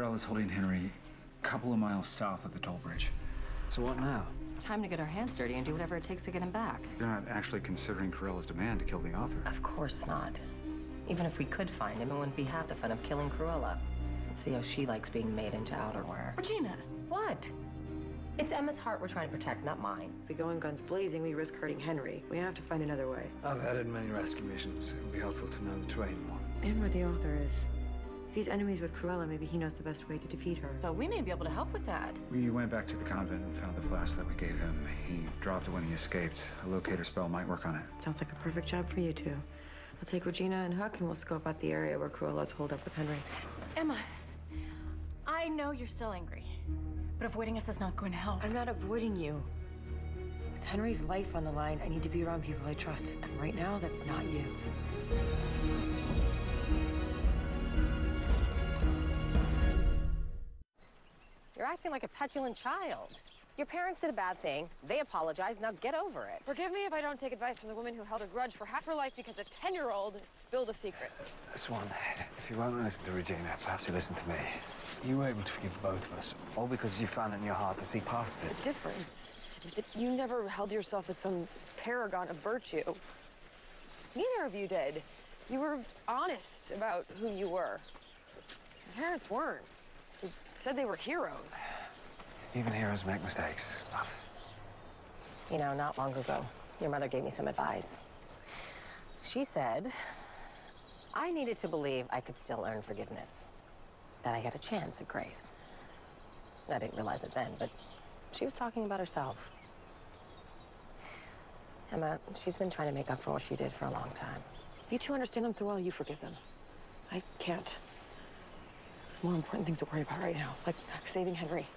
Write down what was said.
Cruella's holding Henry a couple of miles south of the toll bridge. So what now? Time to get our hands dirty and do whatever it takes to get him back. They're not actually considering Cruella's demand to kill the author. Of course not. Even if we could find him, it wouldn't be half the fun of killing Cruella. Let's see how she likes being made into outerwear. Regina! What? It's Emma's heart we're trying to protect, not mine. If we go in guns blazing, we risk hurting Henry. We have to find another way. I've headed many rescue missions. It would be helpful to know the terrain more. And where the author is. If he's enemies with Cruella, maybe he knows the best way to defeat her. But we may be able to help with that. We went back to the convent and found the flask that we gave him. He dropped it when he escaped. A locator spell might work on it. Sounds like a perfect job for you two. I'll take Regina and Hook and we'll scope out the area where Cruella's holed up with Henry. Emma, I know you're still angry. But avoiding us is not going to help. I'm not avoiding you. With Henry's life on the line, I need to be around people I trust. And right now, that's not you. You're acting like a petulant child. Your parents did a bad thing. They apologized. Now get over it. Forgive me if I don't take advice from the woman who held a grudge for half her life because a 10-year-old spilled a secret. Swan, if you won't listen to Regina, perhaps you listen to me. You were able to forgive both of us, all because you found it in your heart to see past it. The difference is that you never held yourself as some paragon of virtue. Neither of you did. You were honest about who you were. Your parents weren't. They said they were heroes. Even heroes make mistakes. You know, not long ago, your mother gave me some advice. She said I needed to believe I could still earn forgiveness, that I had a chance at grace. I didn't realize it then, but she was talking about herself. Emma, she's been trying to make up for what she did for a long time. You two understand them so well, you forgive them. I can't. More important things to worry about right now, like saving Henry.